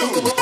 do.